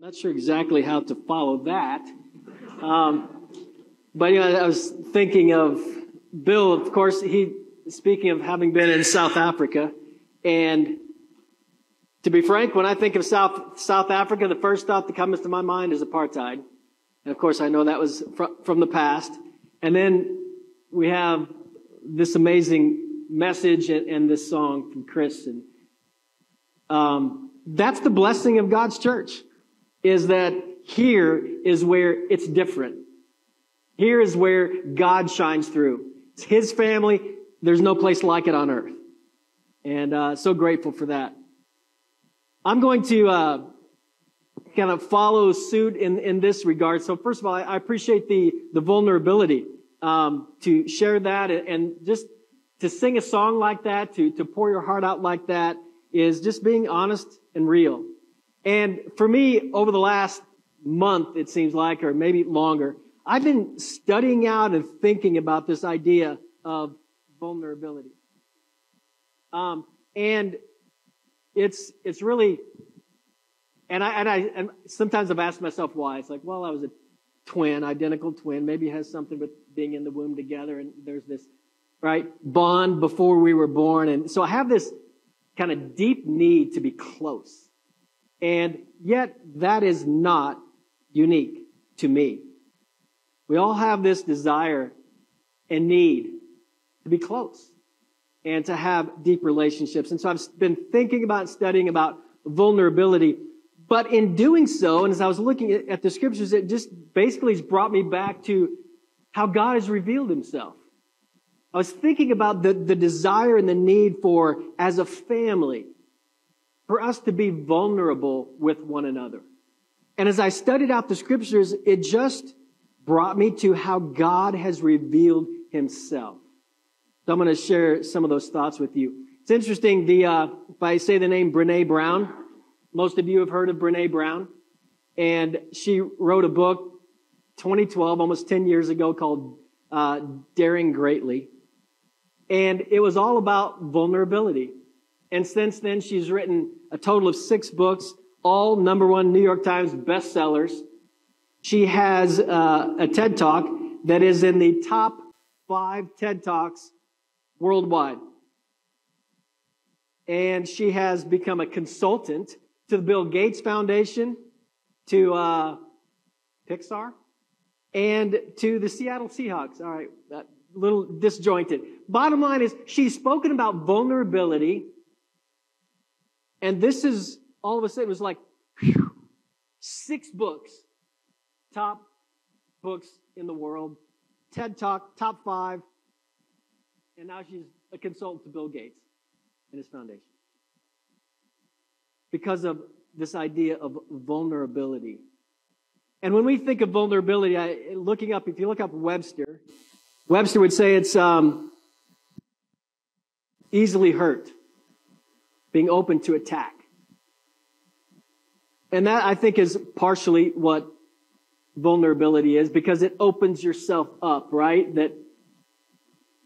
Not sure exactly how to follow that. Um, but you know, I was thinking of Bill, of course, he, speaking of having been in South Africa, and to be frank, when I think of South, South Africa, the first thought that comes to my mind is apartheid. And of course, I know that was fr- from the past. And then we have this amazing message and, and this song from Chris. And um, that's the blessing of God's church, is that here is where it's different. Here is where God shines through. It's His family. There's no place like it on earth. And uh, so grateful for that. I'm going to uh, kind of follow suit in, in this regard. So first of all, I, I appreciate the, the vulnerability um, to share that and, and just to sing a song like that, to, to pour your heart out like that is just being honest and real. And for me, over the last month, it seems like, or maybe longer, I've been studying out and thinking about this idea of vulnerability. Um, and it's, it's really, and I, and I, and sometimes I've asked myself why. It's like, well, I was a twin, identical twin. Maybe it has something with being in the womb together and there's this, right, bond before we were born. And so I have this kind of deep need to be close. And yet that is not unique to me. We all have this desire and need to be close and to have deep relationships. And so I've been thinking about studying about vulnerability. But in doing so, and as I was looking at, the scriptures, it just basically has brought me back to how God has revealed himself. I was thinking about the, the desire and the need for, as a family, for us to be vulnerable with one another. And as I studied out the scriptures, it just brought me to how God has revealed himself. So I'm going to share some of those thoughts with you. It's interesting, the, uh, if I say the name Brene Brown, most of you have heard of Brene Brown. And she wrote a book 2012, almost 10 years ago, called uh, Daring Greatly. And it was all about vulnerability. And since then, she's written a total of six books, all number one New York Times bestsellers. She has uh, a TED Talk that is in the top five TED Talks worldwide. And she has become a consultant to the Bill Gates Foundation, to uh, Pixar, and to the Seattle Seahawks. All right, that little disjointed. Bottom line is, she's spoken about vulnerability, and this is all of a sudden it was like whew, six books, top books in the world, TED Talk, top five, and now she's a consultant to Bill Gates and his foundation. Because of this idea of vulnerability. And when we think of vulnerability, I, looking up, if you look up Webster, Webster would say it's um, easily hurt, being open to attack. And that, I think, is partially what vulnerability is because it opens yourself up, right? That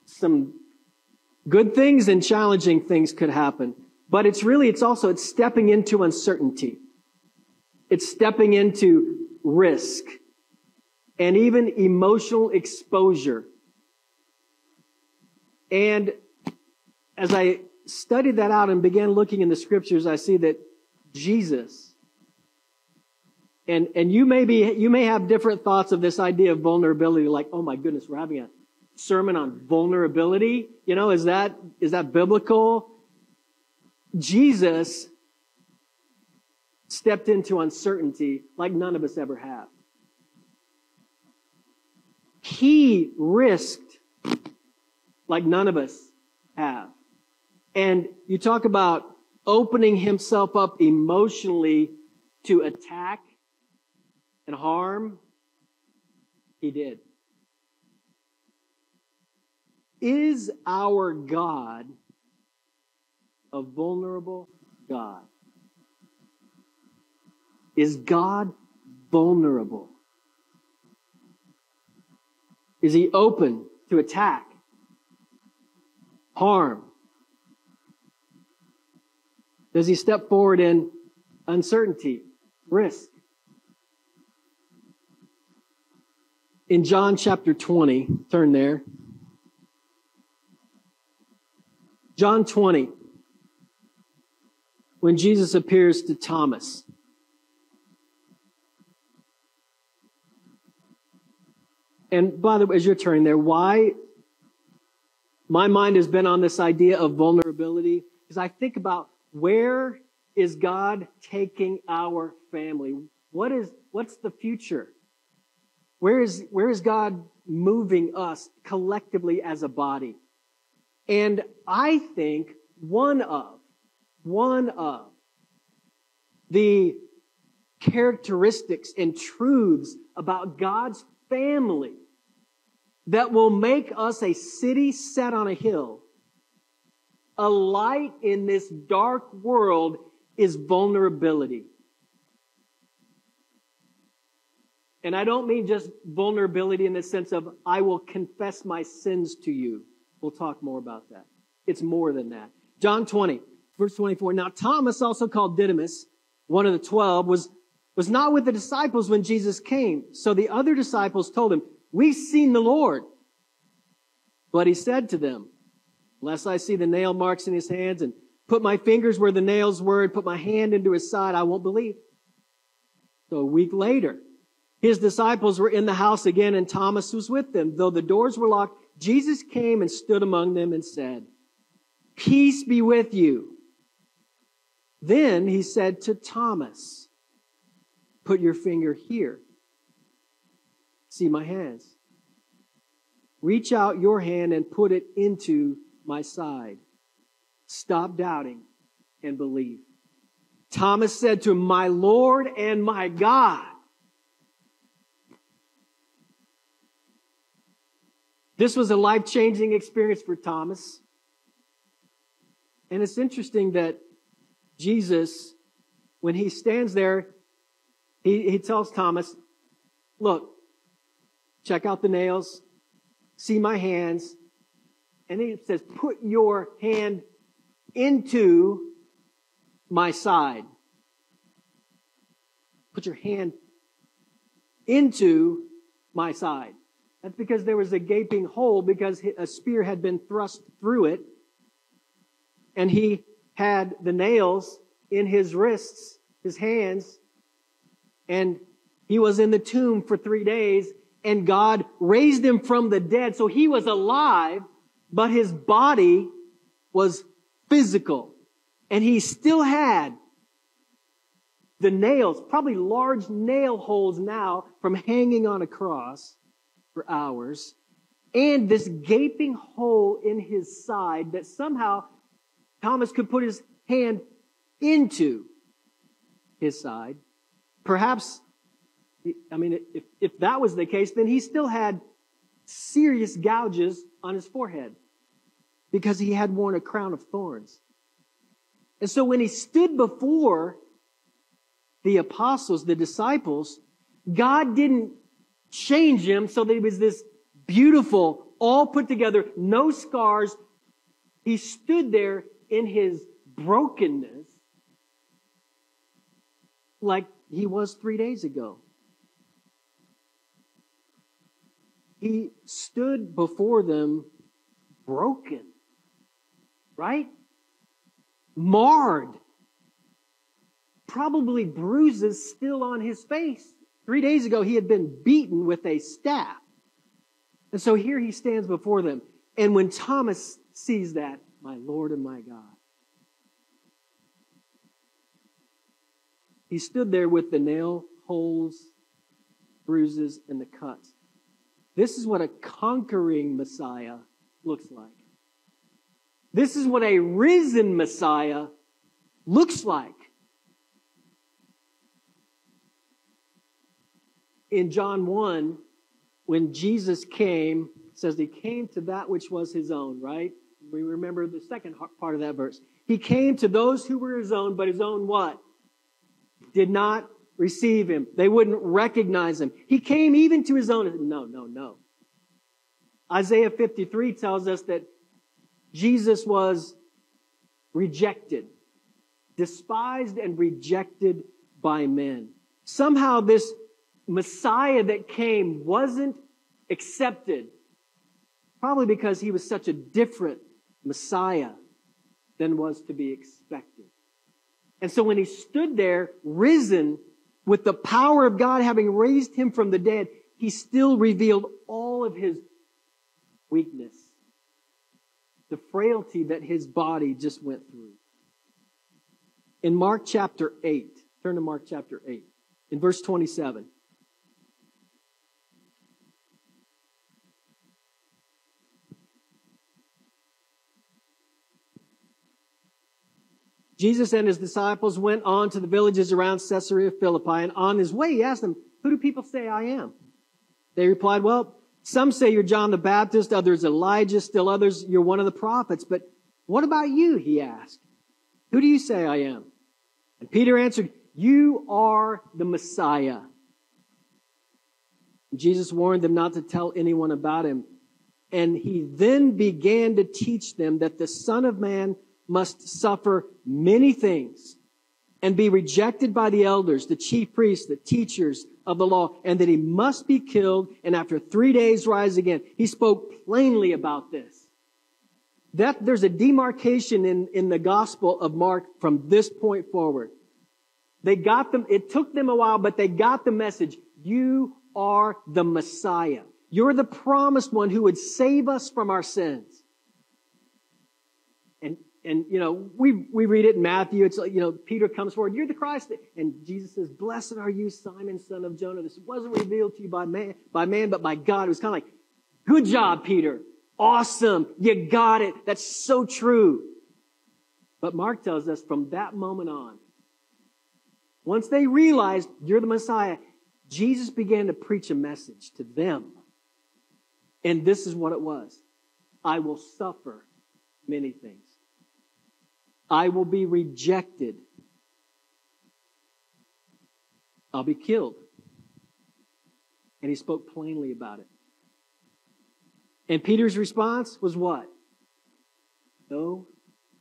some Good things and challenging things could happen. But it's really, it's also, it's stepping into uncertainty. It's stepping into risk and even emotional exposure. And as I studied that out and began looking in the scriptures, I see that Jesus, and, and you may be, you may have different thoughts of this idea of vulnerability, like, oh my goodness, we're having a sermon on vulnerability. You know, is that, is that biblical? Jesus stepped into uncertainty like none of us ever have. He risked like none of us have. And you talk about opening himself up emotionally to attack and harm. He did. Is our God a vulnerable God? Is God vulnerable? Is he open to attack, harm? Does he step forward in uncertainty, risk? In John chapter 20, turn there. John 20, when Jesus appears to Thomas. And by the way, as you're turning there, why my mind has been on this idea of vulnerability is I think about where is God taking our family? What is, what's the future? Where is, where is God moving us collectively as a body? And I think one of, one of the characteristics and truths about God's family that will make us a city set on a hill, a light in this dark world is vulnerability. And I don't mean just vulnerability in the sense of, I will confess my sins to you. We'll talk more about that. It's more than that. John 20, verse 24. Now Thomas, also called Didymus, one of the twelve, was, was not with the disciples when Jesus came. So the other disciples told him, We've seen the Lord. But he said to them, Unless I see the nail marks in his hands and put my fingers where the nails were and put my hand into his side, I won't believe. So a week later, his disciples were in the house again and Thomas was with them. Though the doors were locked, Jesus came and stood among them and said, Peace be with you. Then he said to Thomas, Put your finger here See my hands. Reach out your hand and put it into my side. Stop doubting and believe. Thomas said to him, My Lord and my God. This was a life changing experience for Thomas. And it's interesting that Jesus, when he stands there, he, he tells Thomas, Look, check out the nails, see my hands. And it says, put your hand into my side. Put your hand into my side. That's because there was a gaping hole because a spear had been thrust through it. And he had the nails in his wrists, his hands, and he was in the tomb for three days and God raised him from the dead. So he was alive, but his body was physical. And he still had the nails, probably large nail holes now from hanging on a cross for hours, and this gaping hole in his side that somehow Thomas could put his hand into his side. Perhaps I mean, if, if that was the case, then he still had serious gouges on his forehead because he had worn a crown of thorns. And so when he stood before the apostles, the disciples, God didn't change him so that he was this beautiful, all put together, no scars. He stood there in his brokenness like he was three days ago. He stood before them broken, right? Marred. Probably bruises still on his face. Three days ago, he had been beaten with a staff. And so here he stands before them. And when Thomas sees that, my Lord and my God, he stood there with the nail holes, bruises, and the cuts. This is what a conquering Messiah looks like. This is what a risen Messiah looks like. In John 1, when Jesus came, says he came to that which was his own, right? We remember the second part of that verse. He came to those who were his own, but his own what? Did not receive him. They wouldn't recognize him. He came even to his own. No, no, no. Isaiah 53 tells us that Jesus was rejected, despised and rejected by men. Somehow this Messiah that came wasn't accepted. Probably because he was such a different Messiah than was to be expected. And so when he stood there, risen, with the power of God having raised him from the dead, he still revealed all of his weakness, the frailty that his body just went through. In Mark chapter 8, turn to Mark chapter 8, in verse 27. Jesus and his disciples went on to the villages around Caesarea Philippi, and on his way, he asked them, Who do people say I am? They replied, Well, some say you're John the Baptist, others Elijah, still others you're one of the prophets. But what about you? He asked. Who do you say I am? And Peter answered, You are the Messiah. And Jesus warned them not to tell anyone about him. And he then began to teach them that the Son of Man must suffer many things and be rejected by the elders, the chief priests, the teachers of the law, and that he must be killed and after three days rise again. He spoke plainly about this. That there's a demarcation in, in the gospel of Mark from this point forward. They got them, it took them a while, but they got the message. You are the Messiah. You're the promised one who would save us from our sins and you know we we read it in Matthew. It's like you know Peter comes forward. You're the Christ, and Jesus says, "Blessed are you, Simon, son of Jonah. This wasn't revealed to you by man, by man, but by God." It was kind of like, "Good job, Peter. Awesome. You got it. That's so true." But Mark tells us from that moment on, once they realized you're the Messiah, Jesus began to preach a message to them, and this is what it was: "I will suffer many things." I will be rejected. I'll be killed. And he spoke plainly about it. And Peter's response was what? No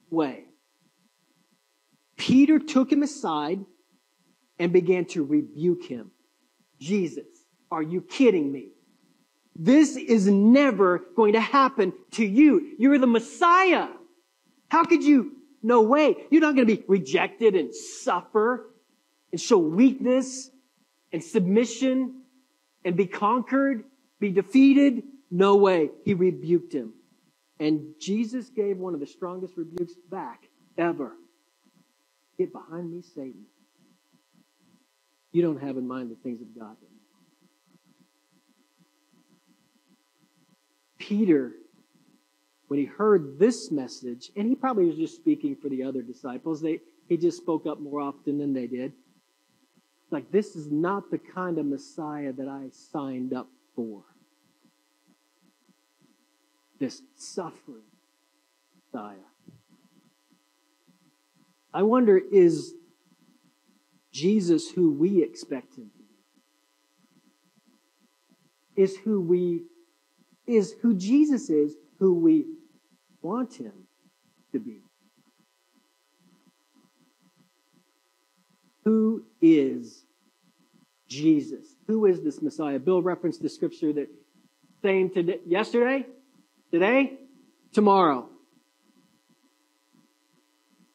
way. Peter took him aside and began to rebuke him. Jesus, are you kidding me? This is never going to happen to you. You're the Messiah. How could you no way. You're not going to be rejected and suffer and show weakness and submission and be conquered, be defeated. No way. He rebuked him. And Jesus gave one of the strongest rebukes back ever. Get behind me, Satan. You don't have in mind the things of God. Peter when he heard this message, and he probably was just speaking for the other disciples, they, he just spoke up more often than they did. Like, this is not the kind of Messiah that I signed up for. This suffering Messiah. I wonder, is Jesus who we expect him to be? Is who we, is who Jesus is, who we want him to be. Who is Jesus? Who is this Messiah? Bill referenced the scripture that same today, yesterday, today, tomorrow.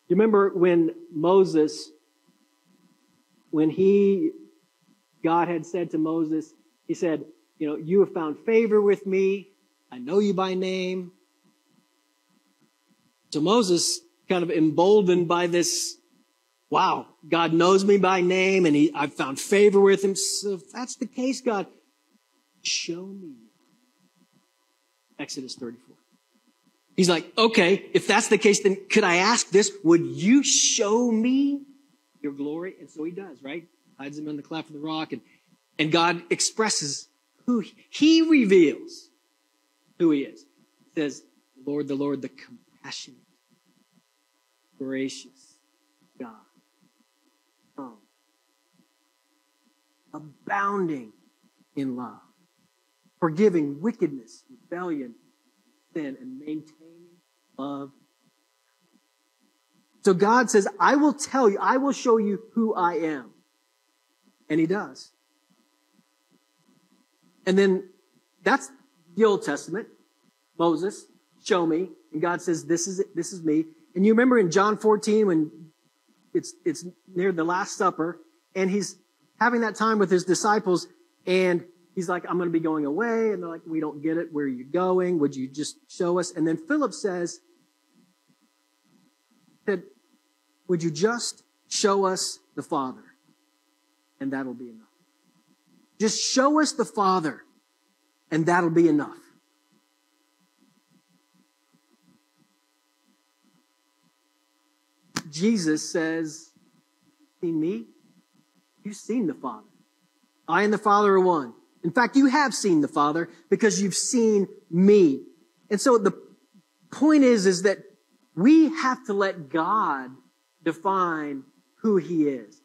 You remember when Moses, when he, God had said to Moses, he said, you know, you have found favor with me. I know you by name. So Moses, kind of emboldened by this, wow, God knows me by name and he, I've found favor with him. So if that's the case, God, show me. Exodus 34. He's like, okay, if that's the case, then could I ask this? Would you show me your glory? And so he does, right? Hides him in the cleft of the rock and, and God expresses who he, he reveals who he is. He says, Lord, the Lord, the compassionate, gracious God. Oh. Abounding in love, forgiving wickedness, rebellion, sin, and maintaining love. So God says, I will tell you, I will show you who I am. And he does. And then That's the Old Testament. Moses, show me. And God says, this is it. This is me. And you remember in John 14 when it's, it's near the Last Supper and he's having that time with his disciples and he's like, I'm going to be going away. And they're like, we don't get it. Where are you going? Would you just show us? And then Philip says, that, would you just show us the Father? And that'll be enough. Just show us the Father and that'll be enough. Jesus says, Seen me? You've seen the Father. I and the Father are one. In fact, you have seen the Father because you've seen me. And so the point is, is that we have to let God define who he is.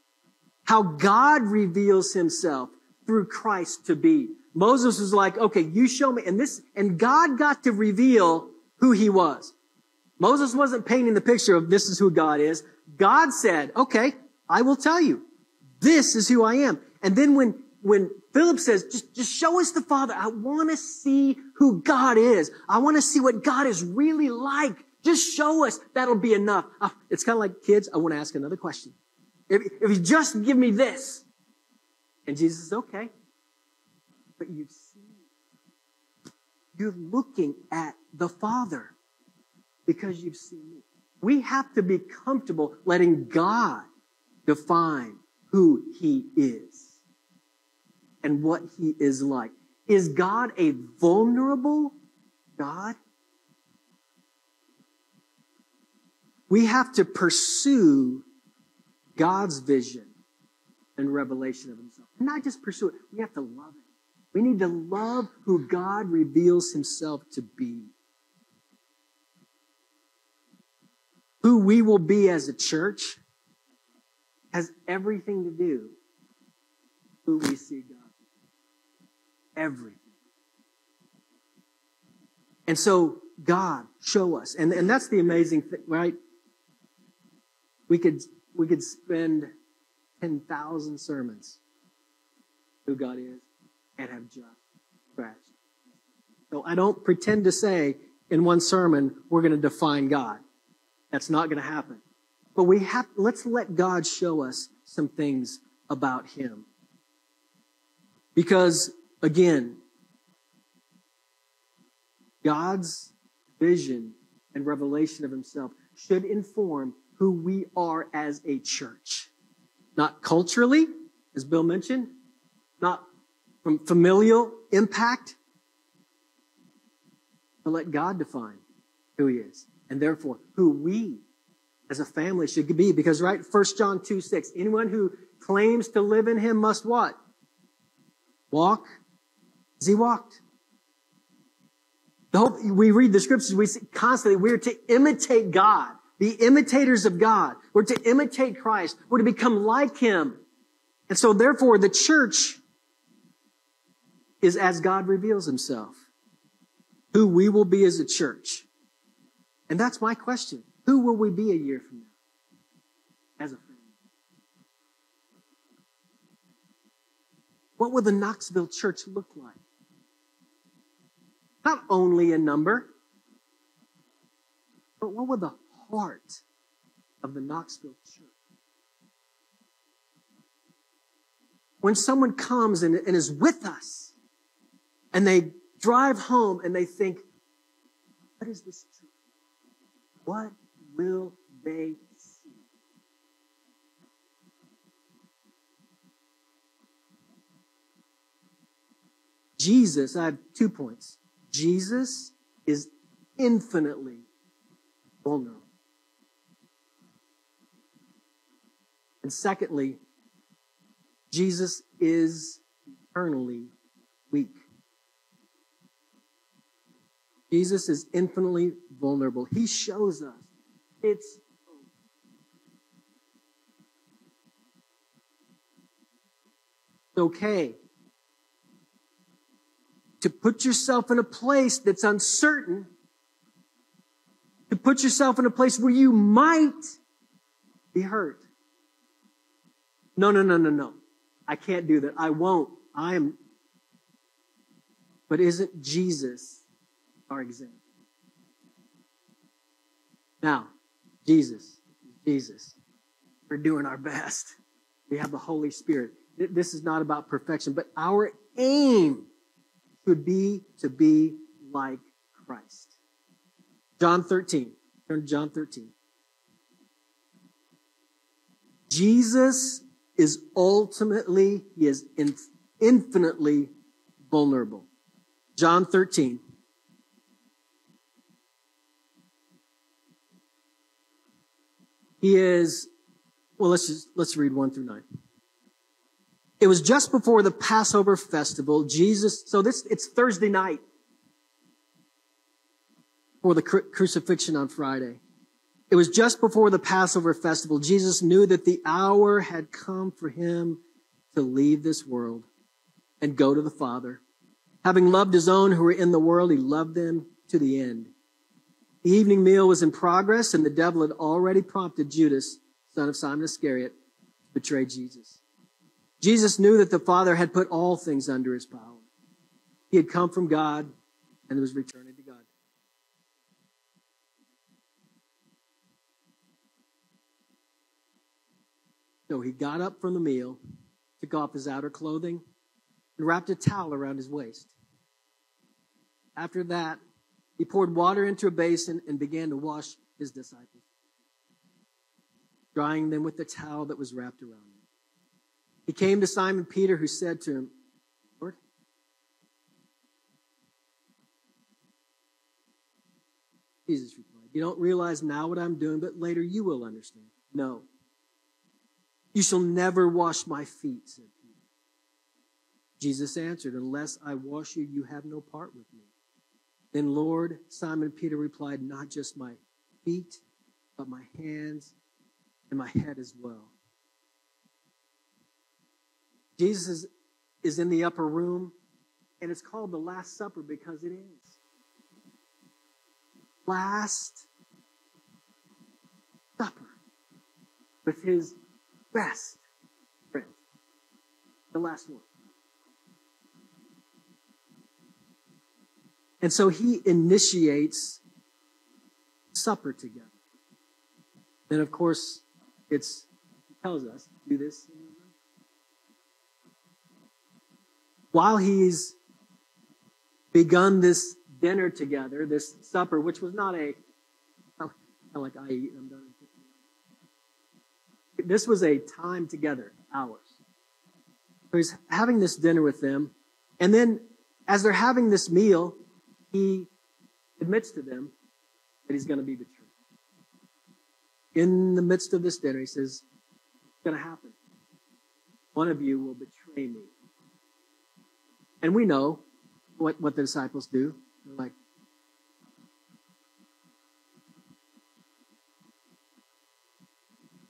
How God reveals himself through Christ to be. Moses was like, okay, you show me. And this, and God got to reveal who he was. Moses wasn't painting the picture of this is who God is. God said, okay, I will tell you. This is who I am. And then when, when Philip says, just, just show us the Father. I want to see who God is. I want to see what God is really like. Just show us. That'll be enough. Uh, it's kind of like kids. I want to ask another question. If, if you just give me this. And Jesus says, okay. But you've seen. You're looking at the Father because you've seen me. We have to be comfortable letting God define who he is and what he is like. Is God a vulnerable God? We have to pursue God's vision and revelation of himself. Not just pursue it, we have to love it. We need to love who God reveals himself to be. Who we will be as a church has everything to do who we see God. Everything. And so God, show us. And, and that's the amazing thing, right? We could, we could spend 10,000 sermons who God is and have just scratched. So I don't pretend to say in one sermon, we're going to define God. That's not going to happen. But we have, let's let God show us some things about Him. Because, again, God's vision and revelation of Himself should inform who we are as a church. Not culturally, as Bill mentioned, not from familial impact, but let God define who He is and therefore who we as a family should be. Because, right, 1 John 2 6, anyone who claims to live in him must what? Walk as he walked. The hope, we read the scriptures, we see constantly, we're to imitate God, be imitators of God. We're to imitate Christ. We're to become like him. And so therefore the church is as God reveals himself. Who we will be as a church. And that's my question. Who will we be a year from now as a family? What will the Knoxville church look like? Not only a number, but what will the heart of the Knoxville church? When someone comes and, and is with us and they drive home and they think, what is this church? What will they see? Jesus, I have two points. Jesus is infinitely vulnerable. And secondly, Jesus is eternally weak. Jesus is infinitely vulnerable. He shows us it's okay to put yourself in a place that's uncertain, to put yourself in a place where you might be hurt. No, no, no, no, no. I can't do that. I won't. I am But isn't Jesus our example? Now, Jesus, Jesus, we're doing our best. We have the Holy Spirit. This is not about perfection, but our aim should be to be like Christ. John 13. Turn to John 13. Jesus is ultimately, he is infinitely vulnerable. John 13. He is, well, let's just, let's read 1 through 9. It was just before the Passover festival. Jesus, so this, it's Thursday night for the crucifixion on Friday. It was just before the Passover festival. Jesus knew that the hour had come for him to leave this world and go to the Father. Having loved his own who were in the world, he loved them to the end. The evening meal was in progress, and the devil had already prompted Judas, son of Simon Iscariot, to betray Jesus. Jesus knew that the Father had put all things under his power. He had come from God and was returning to God. So he got up from the meal, took off his outer clothing, and wrapped a towel around his waist. After that, he poured water into a basin and began to wash his disciples, drying them with the towel that was wrapped around them. He came to Simon Peter, who said to him, Lord, Jesus replied, You don't realize now what I'm doing, but later you will understand. No. You shall never wash my feet, said Peter. Jesus answered, Unless I wash you, you have no part with me. Then Lord, Simon Peter replied, Not just my feet, but my hands and my head as well. Jesus is, in the upper room, and it's called the Last Supper because it is. Last Supper with his best friend. The last one. And so he initiates supper together. Then, of course, it's, he tells us, do this. While he's begun this dinner together, this supper, which was not a, kind of like I eat, I'm done. This was a time together, hours. So he's having this dinner with them. And then as they're having this meal, he admits to them that he's going to be betrayed. In the midst of this dinner, he says, It's going to happen. One of you will betray me. And we know what, what the disciples do. They're like,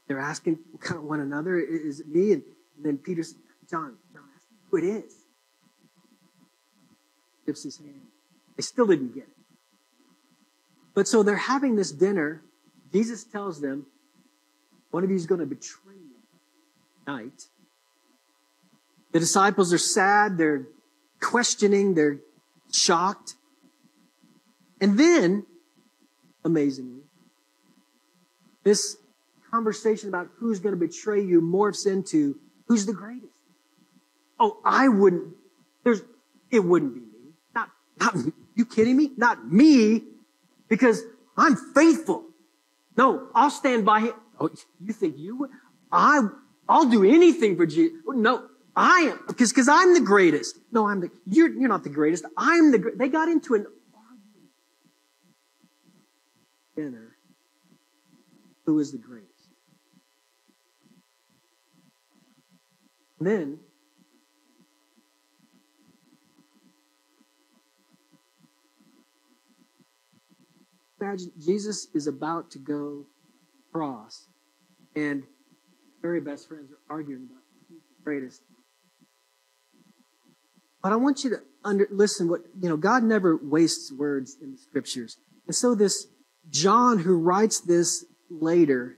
they're asking kind of one another, is it me? And, then Peter's, John, John, who it is. Dips his hand. They still didn't get it. But so they're having this dinner. Jesus tells them, one of you is going to betray me tonight. The disciples are sad. They're questioning. They're shocked. And then, amazingly, this conversation about who's going to betray you morphs into who's the greatest. Oh, I wouldn't, there's, it wouldn't be me. Not, not you kidding me? Not me, because I'm faithful. No, I'll stand by him. Oh, you think you would? I, I'll do anything for Jesus. No, I am, because, because I'm the greatest. No, I'm the, you're, you're not the greatest. I'm the, they got into an argument. Dinner. Who is the greatest? And then imagine Jesus is about to go cross, and very best friends are arguing about greatest. But I want you to under, listen. What you know, God never wastes words in the scriptures, and so this John, who writes this later,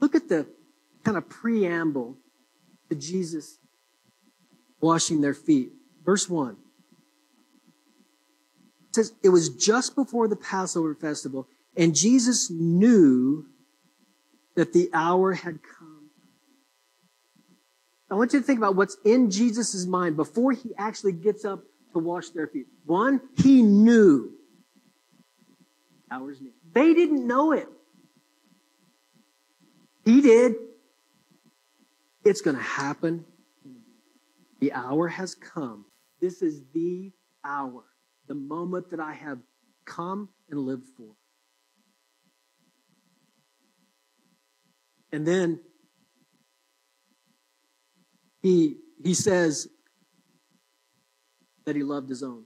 look at the kind of preamble to Jesus washing their feet. Verse one. Says it was just before the Passover festival, and Jesus knew that the hour had come. I want you to think about what's in Jesus' mind before he actually gets up to wash their feet. One, he knew. Hours near. They didn't know it. He did. It's going to happen. The hour has come. This is the hour, the moment that I have come and lived for. And then he, he says that he loved his own.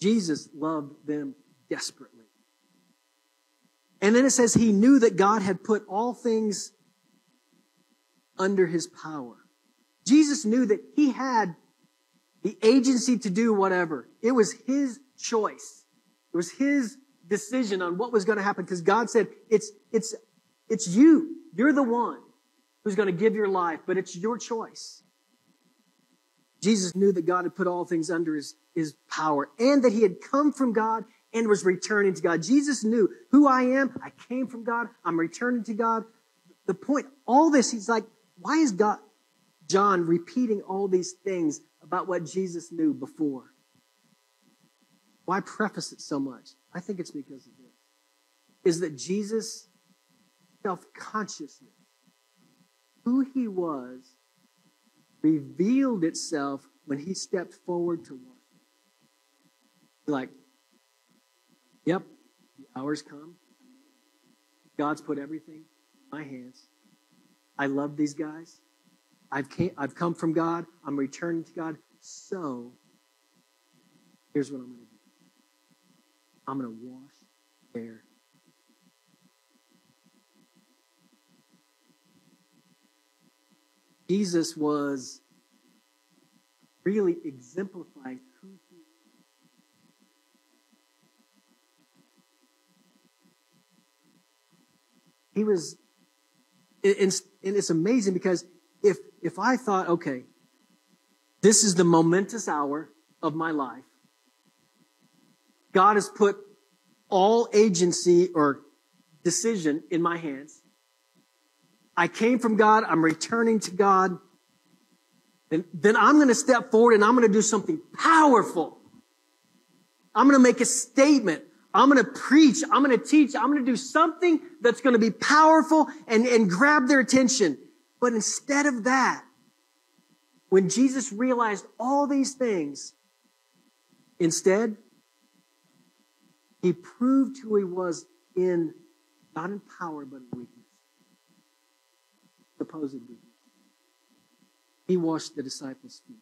Jesus loved them desperately. And then it says he knew that God had put all things under his power. Jesus knew that he had the agency to do whatever. It was his choice. It was his decision on what was going to happen because God said, it's, it's, it's you. You're the one who's going to give your life, but it's your choice. Jesus knew that God had put all things under his, his power and that he had come from God and was returning to God. Jesus knew who I am. I came from God. I'm returning to God. The point, all this, he's like, why is God, John repeating all these things about what Jesus knew before? Why preface it so much? I think it's because of this. Is that Jesus' self consciousness, who he was, revealed itself when he stepped forward to wash. Like, yep, the hour's come. God's put everything in my hands. I love these guys. I've, came, I've come from God. I'm returning to God. So, here's what I'm going to do I'm going to wash their Jesus was really exemplifying who he was. He was, and it's amazing because if, if I thought, okay, this is the momentous hour of my life, God has put all agency or decision in my hands. I came from God. I'm returning to God. Then, then I'm going to step forward and I'm going to do something powerful. I'm going to make a statement. I'm going to preach. I'm going to teach. I'm going to do something that's going to be powerful and, and grab their attention. But instead of that, when Jesus realized all these things, instead, he proved who he was in, not in power, but in weakness. Supposed weakness. He washed the disciples' feet.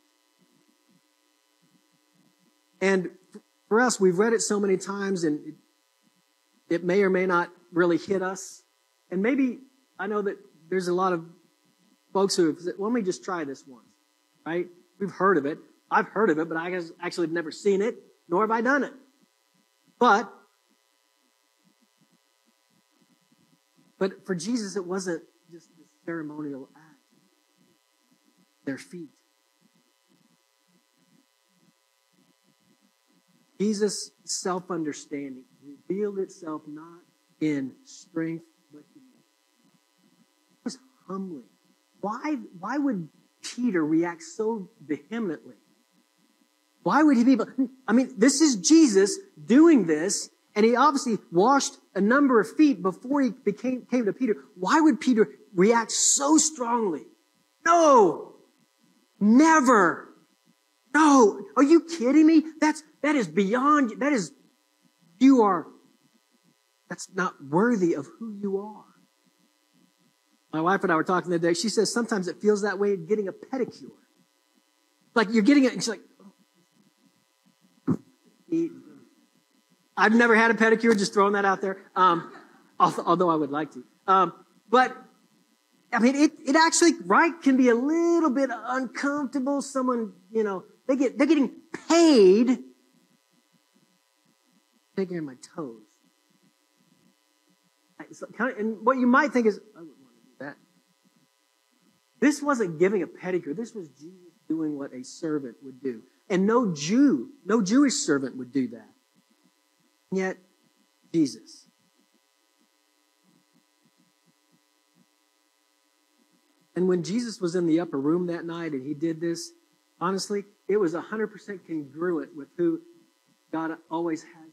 And for us, we've read it so many times and it, it may or may not really hit us. And maybe I know that there's a lot of folks who have said, let me just try this once, right? We've heard of it. I've heard of it, but I actually have never seen it, nor have I done it. But, but for Jesus, it wasn't just a ceremonial act. Their feet. Jesus' self understanding revealed itself not in strength, but humility. Humbling. Why, why would Peter react so vehemently? Why would he be? I mean, this is Jesus doing this, and he obviously washed a number of feet before he became, came to Peter. Why would Peter react so strongly? No! Never! No! Are you kidding me? That's, that is beyond, that is, you are, that's not worthy of who you are. My wife and I were talking the other day. She says sometimes it feels that way getting a pedicure. Like you're getting it, and she's like, I've never had a pedicure, just throwing that out there. Um, although I would like to. Um, but I mean, it, it actually, right, can be a little bit uncomfortable. Someone, you know, they get, they're getting paid taking in my toes. And what you might think is, I wouldn't want to do that. This wasn't giving a pedicure. This was Jesus doing what a servant would do. And no Jew, no Jewish servant would do that. And yet, Jesus. And when Jesus was in the upper room that night and he did this, honestly, it was 100% congruent with who God always has.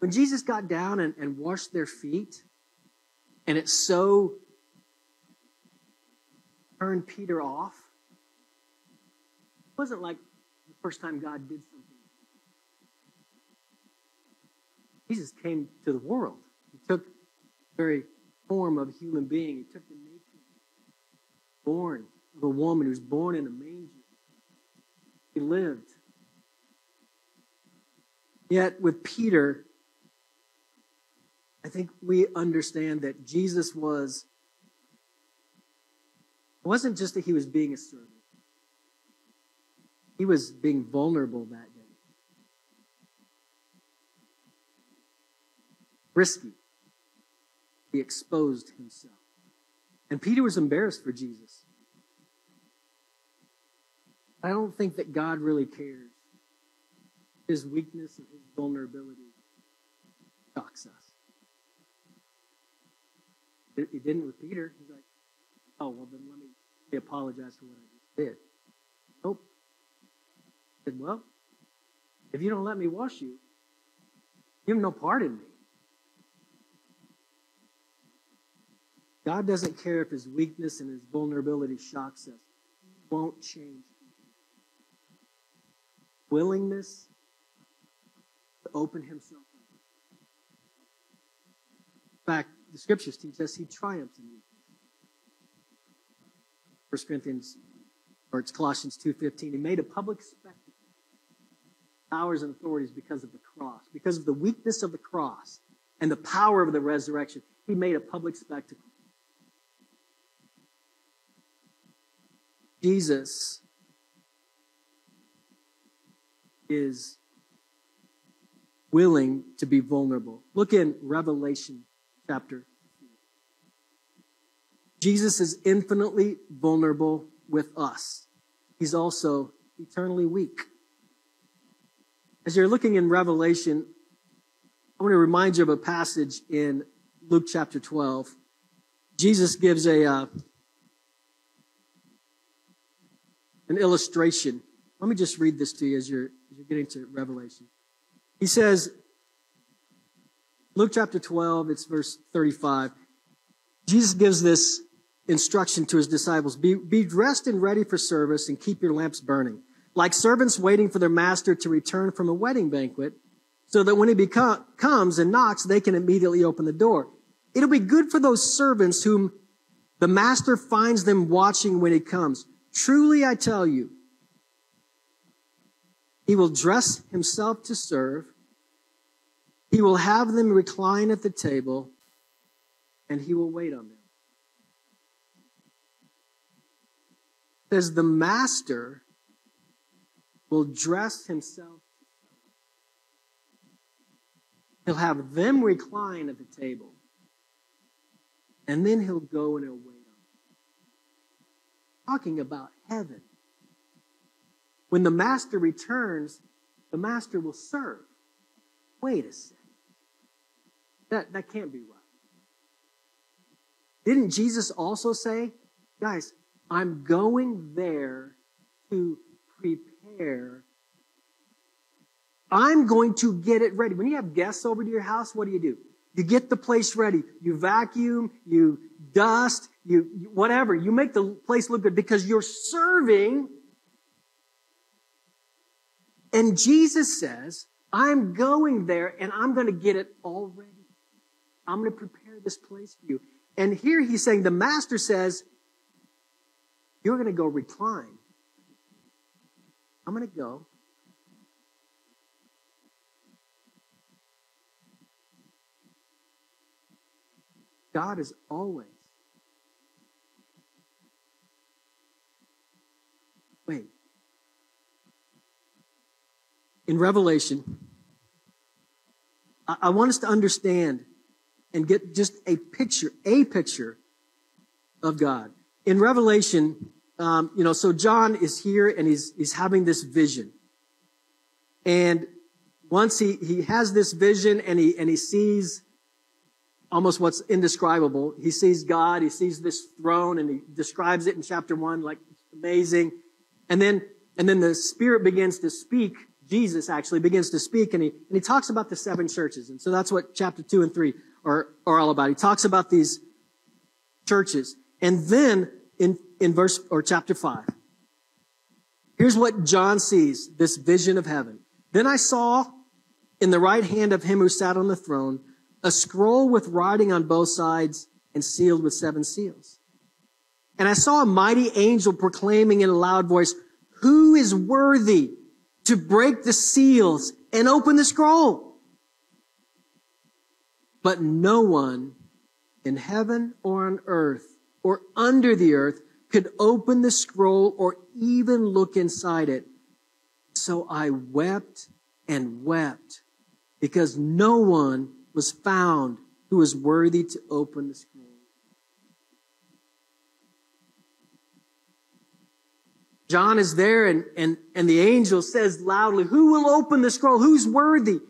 When Jesus got down and, and washed their feet, and it so turned Peter off, it wasn't like the first time God did something. Jesus came to the world. He took the very form of a human being. He took the nature, born of a woman who was born in a manger. He lived. Yet with Peter, I think we understand that Jesus was, it wasn't just that he was being a servant, he was being vulnerable that day. Risky. He exposed himself. And Peter was embarrassed for Jesus. I don't think that God really cares. His weakness and his vulnerability shocks us. He didn't with Peter. He's like, oh, well, then let me, me apologize for what I did. Nope. He said, well, if you don't let me wash you, you have no part in me. God doesn't care if his weakness and his vulnerability shocks us. He won't change. Willingness to open himself up. In fact, the scriptures teach us he triumphs in weakness. 1 Corinthians, or it's Colossians 2.15, he made a public spectacle powers and authorities because of the cross, because of the weakness of the cross and the power of the resurrection. He made a public spectacle. Jesus is willing to be vulnerable. Look in Revelation chapter. Jesus is infinitely vulnerable with us. He's also eternally weak. As you're looking in Revelation, I want to remind you of a passage in Luke chapter 12. Jesus gives a uh, an illustration. Let me just read this to you as you're, as you're getting to Revelation. He says, Luke chapter 12, it's verse 35. Jesus gives this instruction to his disciples be, be dressed and ready for service and keep your lamps burning, like servants waiting for their master to return from a wedding banquet, so that when he comes and knocks, they can immediately open the door. It'll be good for those servants whom the master finds them watching when he comes. Truly, I tell you, he will dress himself to serve. He will have them recline at the table, and he will wait on them. Says the master will dress himself. He'll have them recline at the table, and then he'll go and he'll wait talking about heaven. When the master returns, the master will serve. Wait a second. That, that can't be right. Didn't Jesus also say, guys, I'm going there to prepare. I'm going to get it ready. When you have guests over to your house, what do you do? You get the place ready. You vacuum, you dust, you, you whatever. You make the place look good because you're serving. And Jesus says, I'm going there and I'm going to get it all ready. I'm going to prepare this place for you. And here he's saying, the master says, you're going to go recline. I'm going to go God is always. Wait. In Revelation, I want us to understand and get just a picture, a picture of God. In Revelation um, you know, so John is here and he's, he's having this vision. And once he, he has this vision and he, and he sees almost what's indescribable. He sees God, he sees this throne, and he describes it in chapter one like amazing. And then, and then the Spirit begins to speak. Jesus actually begins to speak, and he, and he talks about the seven churches. And so that's what chapter two and three are, are all about. He talks about these churches. And then in, in verse, or chapter five, here's what John sees, this vision of heaven. Then I saw in the right hand of him who sat on the throne a scroll with writing on both sides and sealed with seven seals. And I saw a mighty angel proclaiming in a loud voice, who is worthy to break the seals and open the scroll? But no one in heaven or on earth or under the earth could open the scroll or even look inside it. So I wept and wept because no one was found who was worthy to open the scroll. John is there and, and, and the angel says loudly, who will open the scroll? Who's worthy?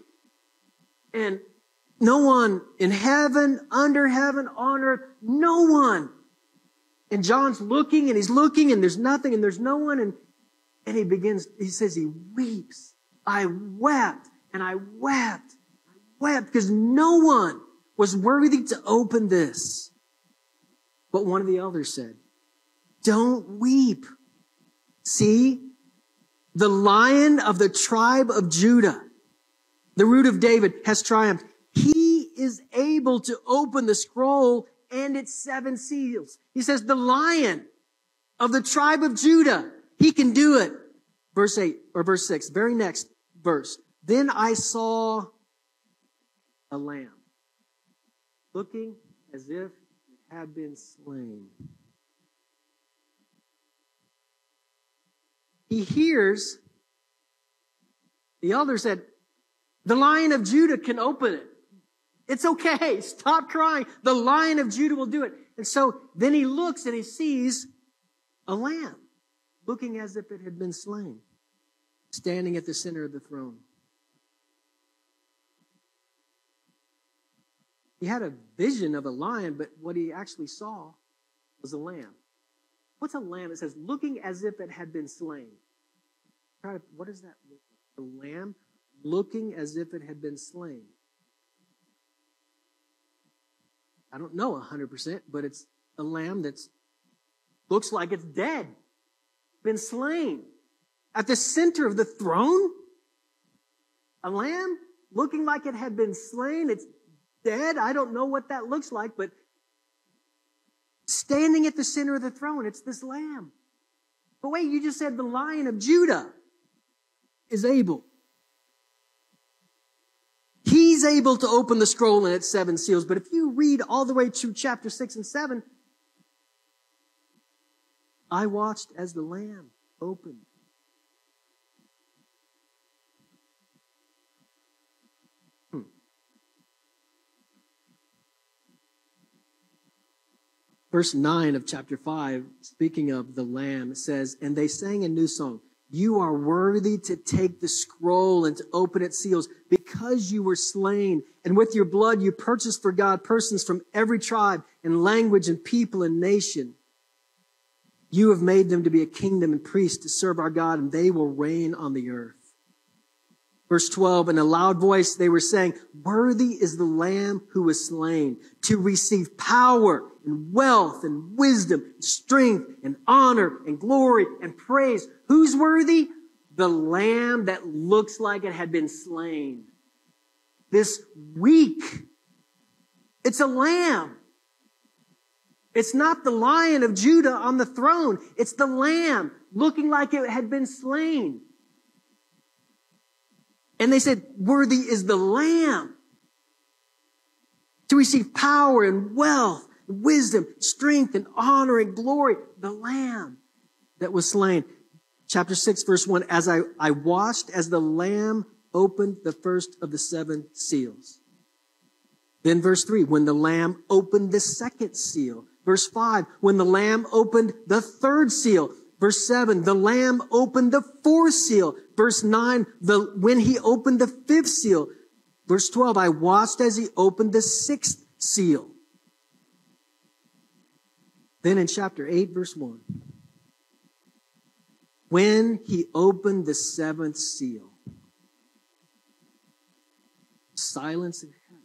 And no one in heaven, under heaven, on earth, no one. And John's looking and he's looking and there's nothing and there's no one and, and he begins, he says he weeps. I wept and I wept wept because no one was worthy to open this. But one of the elders said, don't weep. See, the lion of the tribe of Judah, the root of David has triumphed. He is able to open the scroll and its seven seals. He says the lion of the tribe of Judah, he can do it. Verse eight or verse six, very next verse. Then I saw a lamb, looking as if it had been slain. He hears, the elder said, the lion of Judah can open it. It's okay. Stop crying. The lion of Judah will do it. And so then he looks and he sees a lamb looking as if it had been slain, standing at the center of the throne. He had a vision of a lion, but what he actually saw was a lamb. What's a lamb? It says, looking as if it had been slain. What does that like? A lamb looking as if it had been slain. I don't know 100%, but it's a lamb that looks like it's dead, been slain. At the center of the throne, a lamb looking like it had been slain. It's dead. I don't know what that looks like, but standing at the center of the throne, it's this lamb. But wait, you just said the lion of Judah is able. He's able to open the scroll and its seven seals. But if you read all the way to chapter six and seven, I watched as the lamb opened hmm. Verse 9 of chapter 5, speaking of the Lamb, says, And they sang a new song. You are worthy to take the scroll and to open its seals because you were slain. And with your blood, you purchased for God persons from every tribe and language and people and nation. You have made them to be a kingdom and priests to serve our God, and they will reign on the earth. Verse 12, in a loud voice, they were saying, worthy is the lamb who was slain to receive power and wealth and wisdom, and strength and honor and glory and praise. Who's worthy? The lamb that looks like it had been slain. This weak. It's a lamb. It's not the lion of Judah on the throne. It's the lamb looking like it had been slain. And they said, worthy is the lamb to receive power and wealth, wisdom, strength and honor and glory. The lamb that was slain. Chapter 6 verse 1, as I, I watched as the lamb opened the first of the seven seals. Then verse 3, when the lamb opened the second seal, Verse 5, when the Lamb opened the third seal. Verse 7, the Lamb opened the fourth seal. Verse 9, the, when he opened the fifth seal. Verse 12, I watched as he opened the sixth seal. Then in chapter 8, verse 1, when he opened the seventh seal, silence in heaven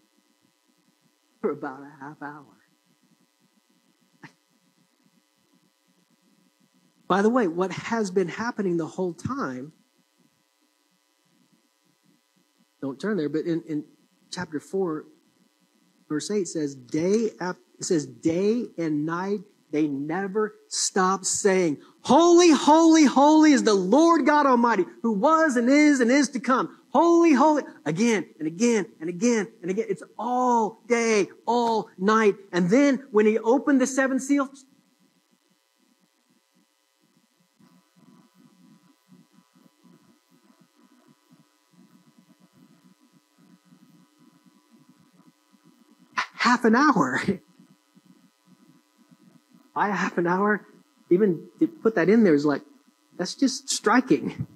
for about a half hour. By the way, what has been happening the whole time, don't turn there, but in, in chapter 4, verse 8 says, day after, it says, day and night, they never stop saying, Holy, holy, holy is the Lord God Almighty, who was and is and is to come. Holy, holy, again and again and again and again. It's all day, all night. And then when he opened the seven seals, half an hour. I half an hour, even to put that in there is like, that's just striking.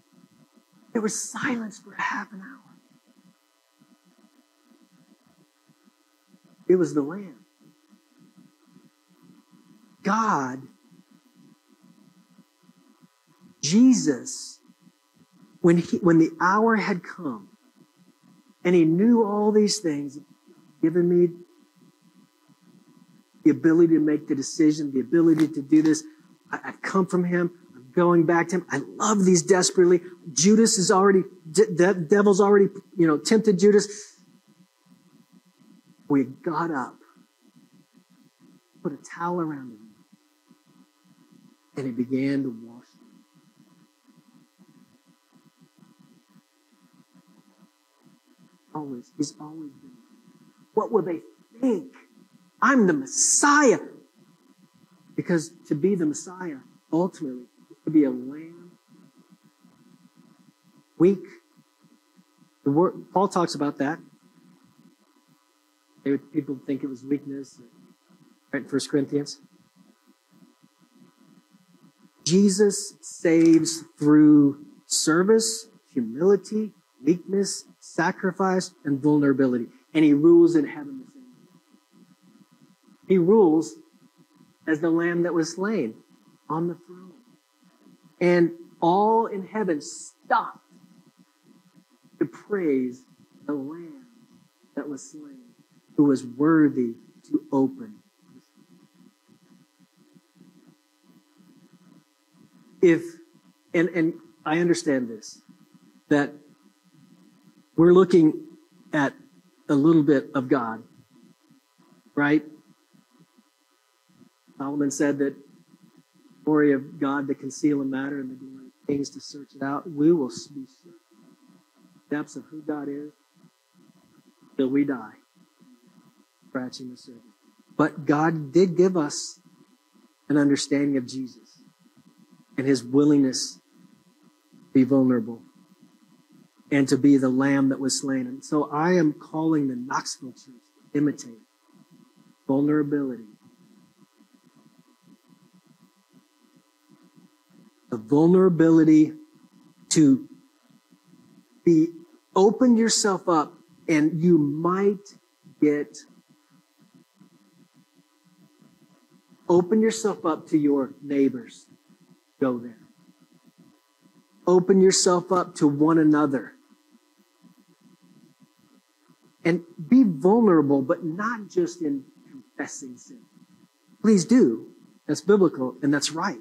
There was silence for half an hour. It was the Lamb. God, Jesus, when, he, when the hour had come, and he knew all these things, given me the ability to make the decision, the ability to do this. I, come from him. I'm going back to him. I love these desperately. Judas is already, the devil's already, you know, tempted Judas. We got up, put a towel around him, and he began to wash Always, he's always been. What will they think? I'm the Messiah. Because to be the Messiah, ultimately, to be a lamb, weak. The word, Paul talks about that. People think it was weakness, right? In 1 Corinthians. Jesus saves through service, humility, weakness, sacrifice, and vulnerability. And he rules in heaven he rules as the lamb that was slain on the throne. And all in heaven stopped to praise the lamb that was slain, who was worthy to open. If, and, and I understand this, that we're looking at a little bit of God, right? Solomon said that glory of God to conceal a matter and the glory of kings to search it out. We will be depths of who God is till we die, scratching the surface. But God did give us an understanding of Jesus and his willingness to be vulnerable and to be the lamb that was slain. And so I am calling the Knoxville church to imitate vulnerability the vulnerability to be open yourself up and you might get open yourself up to your neighbors. Go there. Open yourself up to one another. And be vulnerable but not just in confessing sin. Please do. That's biblical and that's right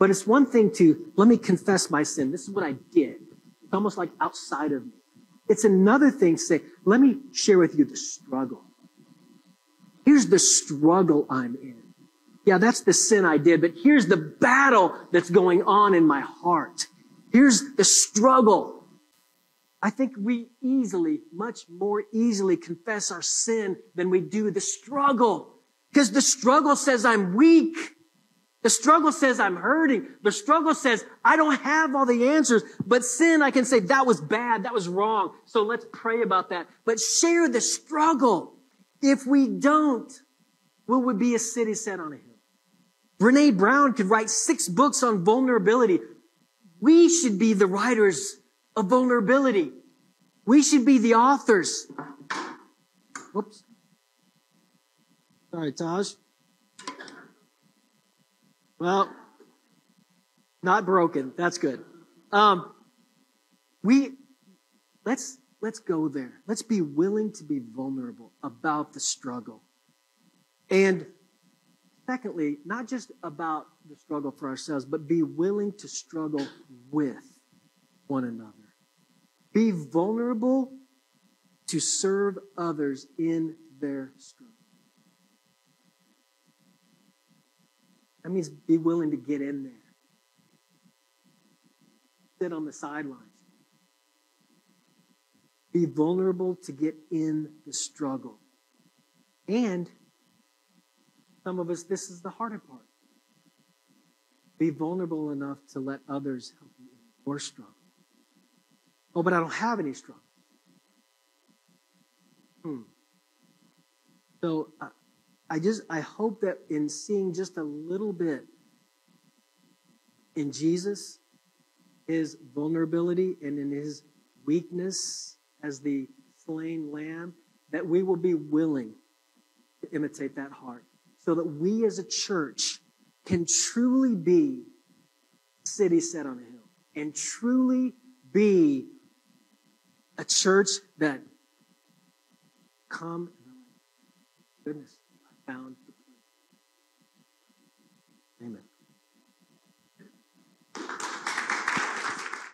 but it's one thing to, let me confess my sin. This is what I did. It's almost like outside of me. It's another thing to say, let me share with you the struggle. Here's the struggle I'm in. Yeah, that's the sin I did, but here's the battle that's going on in my heart. Here's the struggle. I think we easily, much more easily confess our sin than we do the struggle. Because the struggle says I'm weak. The struggle says I'm hurting. The struggle says I don't have all the answers. But sin, I can say that was bad. That was wrong. So let's pray about that. But share the struggle. If we don't, we be a city set on a hill. Brene Brown could write six books on vulnerability. We should be the writers of vulnerability. We should be the authors. Whoops. Sorry, Taj. Well, not broken. That's good. Um, we let's let's go there. Let's be willing to be vulnerable about the struggle. And secondly, not just about the struggle for ourselves, but be willing to struggle with one another. Be vulnerable to serve others in their struggle. That means be willing to get in there. Sit on the sidelines. Be vulnerable to get in the struggle. And some of us, this is the harder part. Be vulnerable enough to let others help you in your struggle. Oh, but I don't have any struggle. Hmm. So uh, I just I hope that in seeing just a little bit in Jesus, his vulnerability and in his weakness as the slain lamb, that we will be willing to imitate that heart. So that we as a church can truly be city set on a hill and truly be a church that come goodness, found